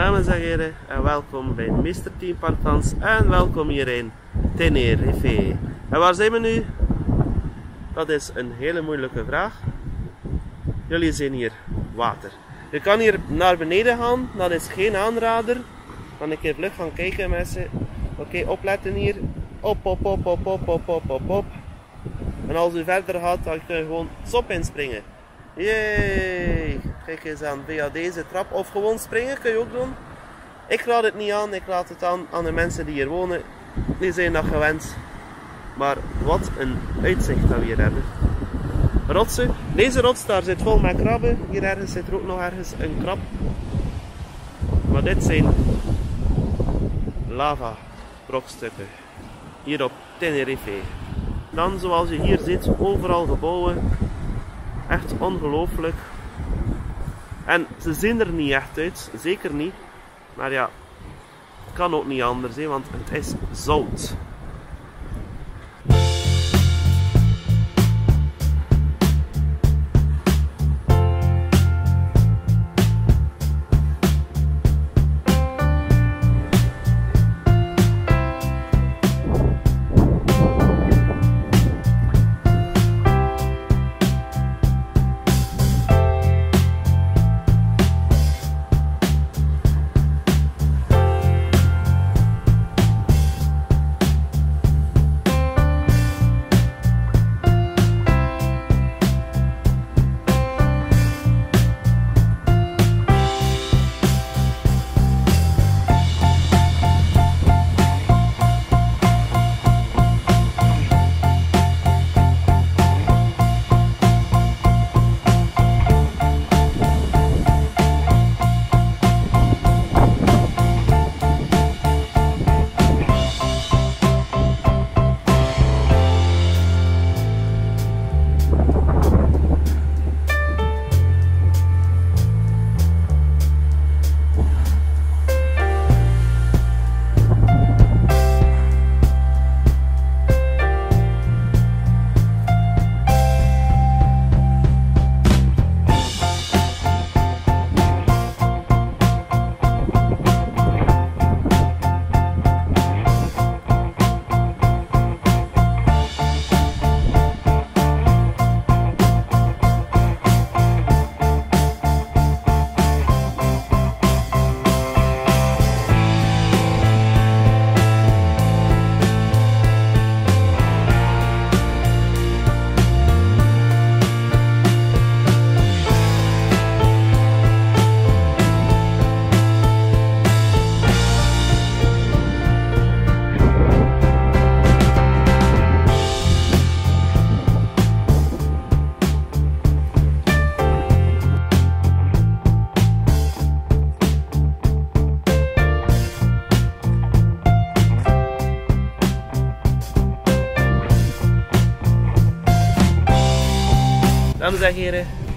Dames en heren, en welkom bij Mr. Team Parkans en welkom hier in Tenerife. En waar zijn we nu? Dat is een hele moeilijke vraag. Jullie zien hier water. Je kan hier naar beneden gaan, dat is geen aanrader. Kan ik even vlug gaan kijken mensen. Oké, opletten hier. Op, op, op, op, op, op, op, op, op. En als u verder gaat, dan kun je gewoon sop inspringen. Yay! Kijk eens aan via deze trap. Of gewoon springen kun je ook doen. Ik raad het niet aan, ik laat het aan aan de mensen die hier wonen. Die zijn dat gewend. Maar wat een uitzicht dat we hier hebben. Rotsen. Deze rots daar zit vol met krabben. Hier ergens zit er ook nog ergens een krab. Maar dit zijn lava brokstukken. Hier op Tenerife. Dan zoals je hier ziet, overal gebouwen. Echt ongelooflijk. En ze zien er niet echt uit, zeker niet. Maar ja, kan ook niet anders, hè, want het is zout.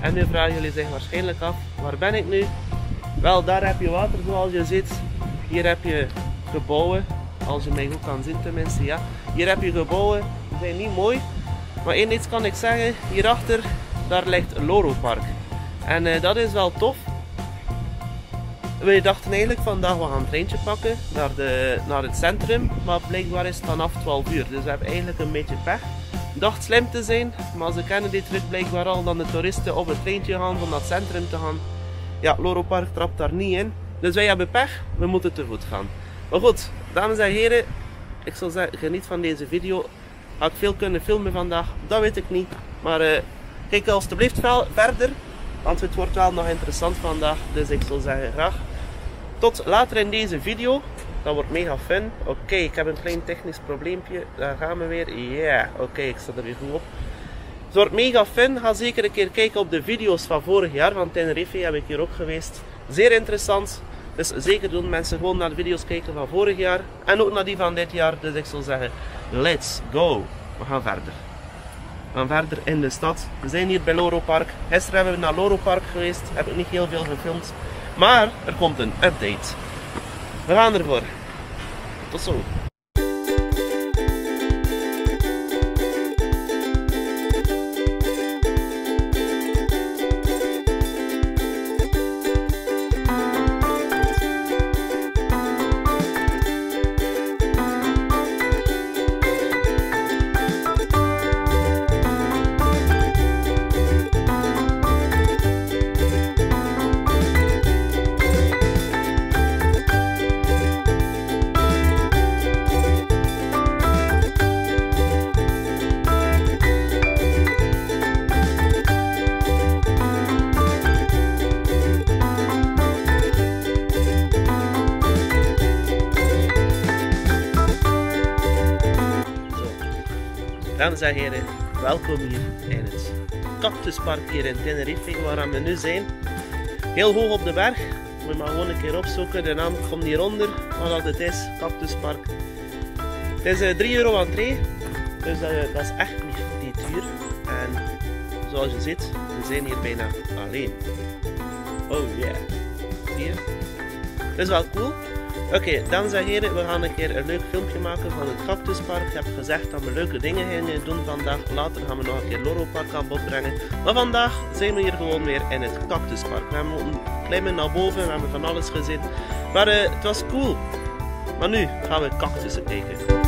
En nu vragen jullie zich waarschijnlijk af, waar ben ik nu? Wel, daar heb je water zoals je ziet. Hier heb je gebouwen, als je mij goed kan zien tenminste, ja. Hier heb je gebouwen, die zijn niet mooi. Maar één iets kan ik zeggen, hierachter, daar ligt Loro Park. En uh, dat is wel tof. We dachten eigenlijk vandaag we gaan een treintje pakken naar, de, naar het centrum, maar blijkbaar is het vanaf 12 uur. Dus we hebben eigenlijk een beetje pech dacht slim te zijn, maar ze kennen dit truc blijkbaar al dan de toeristen op het treintje gaan van dat centrum te gaan. Ja, Loro Park trapt daar niet in. Dus wij hebben pech, we moeten te voet gaan. Maar goed, dames en heren, ik zal zeggen, geniet van deze video. Had ik veel kunnen filmen vandaag? Dat weet ik niet. Maar uh, kijk alstublieft verder, want het wordt wel nog interessant vandaag. Dus ik zal zeggen graag tot later in deze video. Dat wordt mega fun. Oké, ik heb een klein technisch probleempje. Daar gaan we weer. Ja, oké, ik sta er weer goed op. Het wordt mega fun. Ga zeker een keer kijken op de video's van vorig jaar. Van Tenerife heb ik hier ook geweest. Zeer interessant. Dus zeker doen mensen gewoon naar de video's kijken van vorig jaar. En ook naar die van dit jaar. Dus ik zal zeggen, let's go. We gaan verder. We gaan verder in de stad. We zijn hier bij Loro Park. Gisteren hebben we naar Loro Park geweest. Heb ik niet heel veel gefilmd. Maar er komt een update. We gaan ervoor. Tot zo. En welkom hier in het Cactuspark hier in Tenerife, waar we nu zijn. Heel hoog op de berg, moet je maar gewoon een keer opzoeken. De naam komt hieronder, wat dat het is, Cactuspark. Het is 3 eh, euro entree, dus dat, dat is echt niet, niet duur. En zoals je ziet, we zijn hier bijna alleen. Oh yeah. Hier. Dat is wel cool. Oké, okay, dames en heren, we gaan een keer een leuk filmpje maken van het Cactuspark. Ik heb gezegd dat we leuke dingen gingen doen vandaag. Later gaan we nog een keer Loro Park aan bod brengen. Maar vandaag zijn we hier gewoon weer in het Cactuspark. We hebben een klimmen naar boven, we hebben van alles gezien. Maar uh, het was cool. Maar nu gaan we cactussen kijken.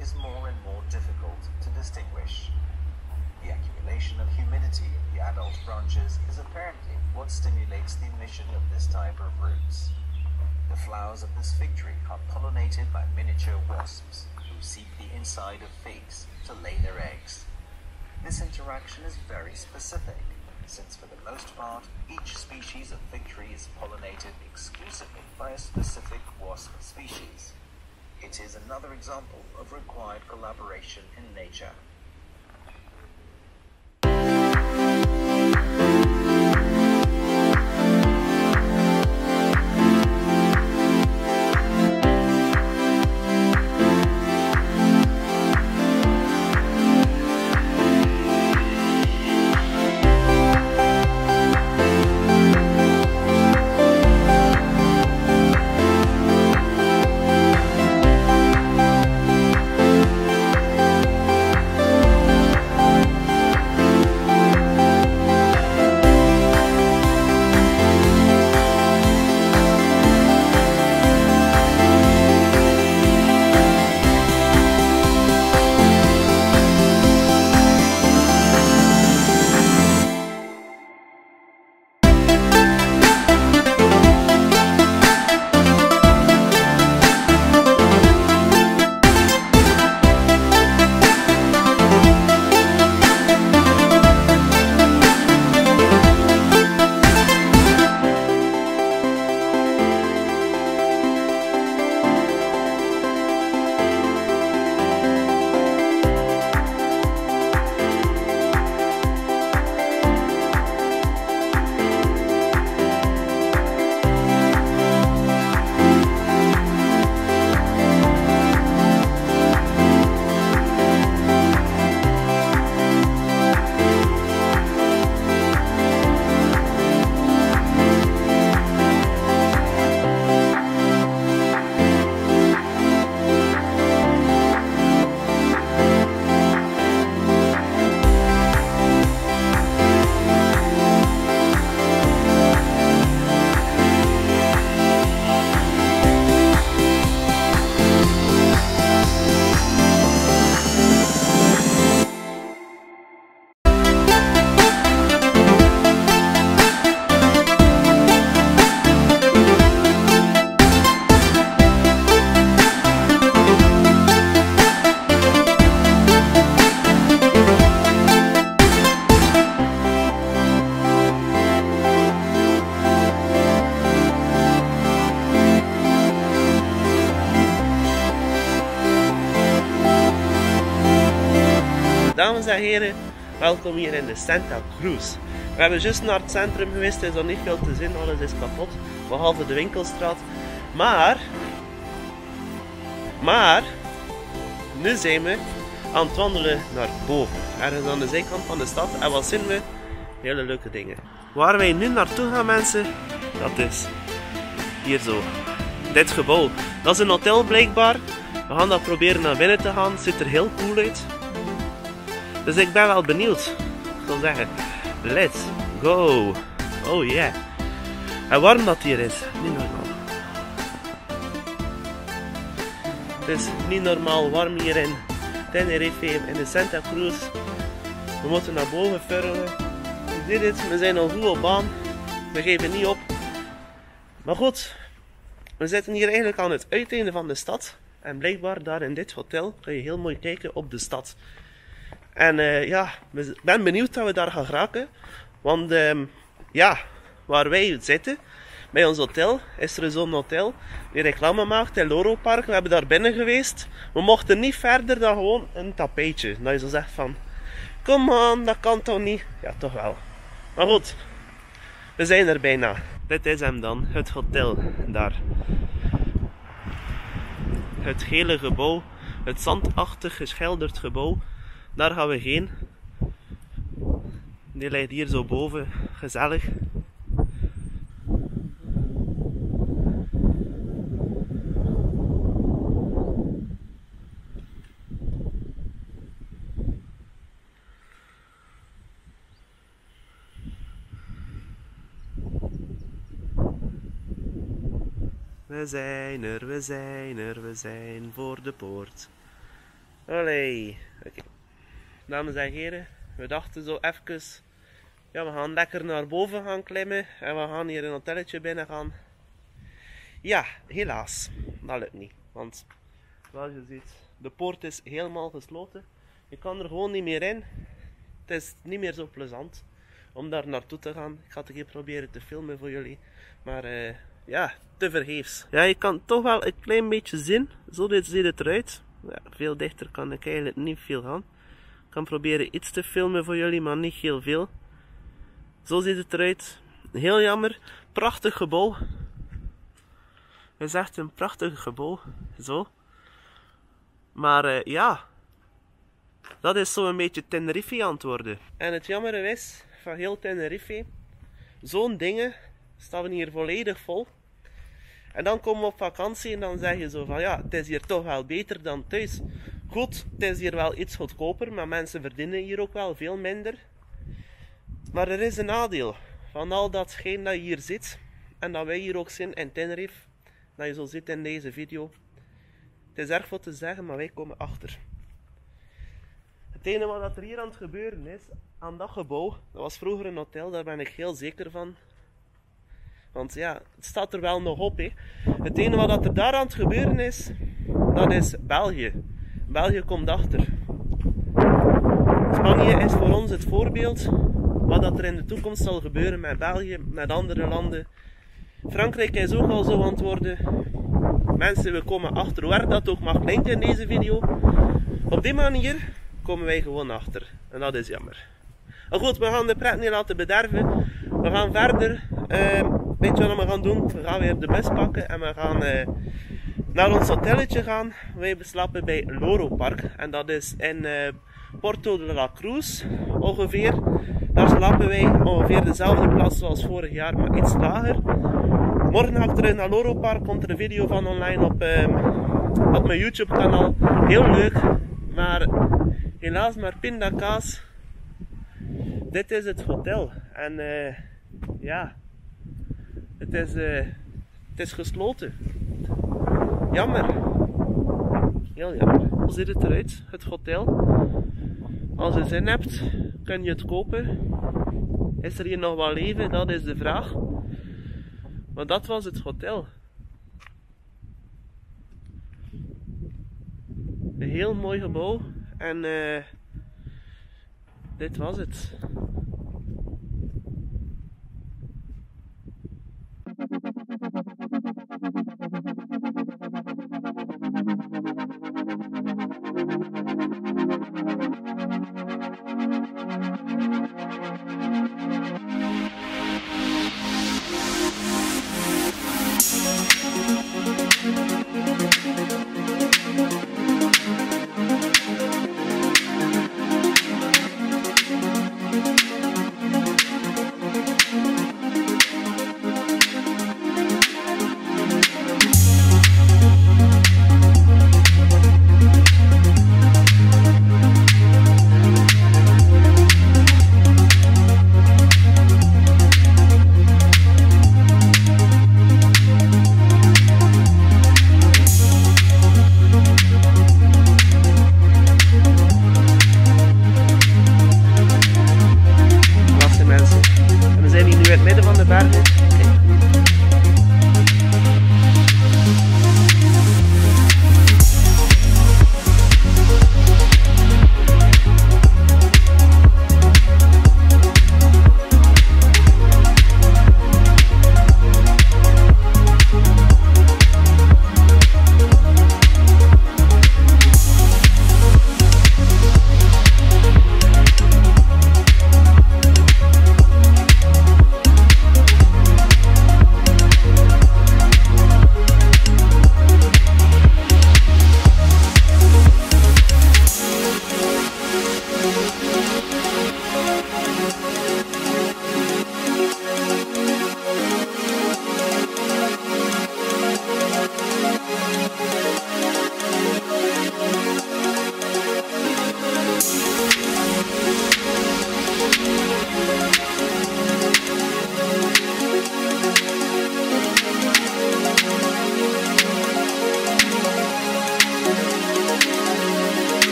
Is more and more difficult to distinguish. The accumulation of humidity in the adult branches is apparently what stimulates the emission of this type of roots. The flowers of this fig tree are pollinated by miniature wasps who seek the inside of figs to lay their eggs. This interaction is very specific, since for the most part, each species of fig tree is pollinated exclusively by a specific wasp species. It is another example of required collaboration in nature. Welkom hier in de Santa Cruz. We hebben juist naar het centrum geweest, er is nog niet veel te zien, alles is kapot, behalve de winkelstraat. Maar, maar, nu zijn we aan het wandelen naar boven, ergens aan de zijkant van de stad. En wat zien we? Hele leuke dingen. Waar wij nu naartoe gaan mensen, dat is hier zo. Dit gebouw. Dat is een hotel blijkbaar. We gaan dat proberen naar binnen te gaan. Ziet er heel cool uit. Dus ik ben wel benieuwd. Ik zal zeggen, let's go. Oh yeah. En warm dat hier is. Niet normaal. Het is niet normaal warm hier in Tenerife, in de Santa Cruz. We moeten naar boven furren. Ik zie dit, we zijn al goed op baan. We geven niet op. Maar goed, we zitten hier eigenlijk aan het uiteinde van de stad. En blijkbaar daar in dit hotel kun je heel mooi kijken op de stad. En uh, ja, ik ben benieuwd dat we daar gaan geraken. Want um, ja, waar wij zitten, bij ons hotel, is er zo'n hotel die reclame maakt in Loro Park. We hebben daar binnen geweest. We mochten niet verder dan gewoon een tapijtje. Dat je zo zegt van, kom aan, dat kan toch niet? Ja, toch wel. Maar goed, we zijn er bijna. Dit is hem dan, het hotel daar. Het gele gebouw, het zandachtig geschilderd gebouw. Daar gaan we heen. Die ligt hier zo boven, gezellig. We zijn er, we zijn er, we zijn voor de poort. Allee. Dames en heren, we dachten zo even, ja we gaan lekker naar boven gaan klimmen en we gaan hier een hotelletje binnen gaan. Ja, helaas, dat lukt niet. Want, zoals je ziet, de poort is helemaal gesloten. Je kan er gewoon niet meer in. Het is niet meer zo plezant om daar naartoe te gaan. Ik ga het een proberen te filmen voor jullie. Maar eh, ja, te vergeefs. Ja, je kan toch wel een klein beetje zien. Zo ziet het eruit. Ja, veel dichter kan ik eigenlijk niet veel gaan. Kan proberen iets te filmen voor jullie, maar niet heel veel. Zo ziet het eruit. Heel jammer. Prachtig gebouw. Het is echt een prachtig gebouw. Zo. Maar uh, ja, dat is zo een beetje Tenerife worden. En het jammer is, van heel Tenerife, zo'n dingen staan hier volledig vol. En dan komen we op vakantie en dan zeg je zo van ja, het is hier toch wel beter dan thuis. Goed, het is hier wel iets goedkoper, maar mensen verdienen hier ook wel veel minder. Maar er is een nadeel van al dat schijn dat je hier zit en dat wij hier ook zien in Tenerife, dat je zo zit in deze video. Het is erg veel te zeggen, maar wij komen achter. Het enige wat er hier aan het gebeuren is, aan dat gebouw, dat was vroeger een hotel, daar ben ik heel zeker van. Want ja, het staat er wel nog op. Het enige wat er daar aan het gebeuren is, dat is België. België komt achter. Spanje is voor ons het voorbeeld wat dat er in de toekomst zal gebeuren met België, met andere landen. Frankrijk is ook al zo worden. Mensen, we komen achter, erg dat ook mag klinken in deze video. Op die manier komen wij gewoon achter. En dat is jammer. Maar goed, we gaan de pret niet laten bederven. We gaan verder. Uh, weet je wat we gaan doen? We gaan weer de bus pakken en we gaan uh, naar ons hotelletje gaan. Wij beslapen bij Loro Park. En dat is in uh, Porto de la Cruz ongeveer. Daar slapen wij ongeveer dezelfde plaats zoals vorig jaar, maar iets lager. Morgen ga ik naar Loro Park. Komt er een video van online op, ehm, op mijn YouTube kanaal. Heel leuk. Maar helaas maar pindakaas. Dit is het hotel. En uh, ja, het is, uh, het is gesloten. Jammer. Heel jammer. Hoe ziet het eruit, het hotel? Als je zin hebt, kun je het kopen. Is er hier nog wel leven? Dat is de vraag. Maar dat was het hotel. Een heel mooi gebouw. En uh, dit was het.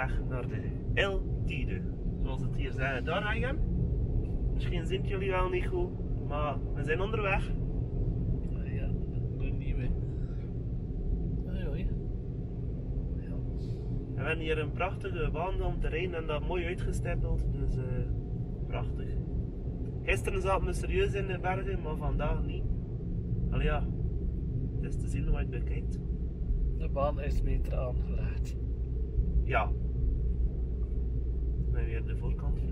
Onderweg naar de El Tide. Zoals het hier zeggen, daar je. Misschien zien jullie wel niet goed, maar we zijn onderweg. Ah, ja, dat doe niet mee. Hoi. Ja. We hebben hier een prachtige baan om te rijden en dat mooi uitgestippeld, dus eh, prachtig. Gisteren zaten we serieus in de bergen, maar vandaag niet. Al ja, het is te zien hoe je het bekijkt. De baan is meter aangelegd. Ja. det vi hadde i forkant.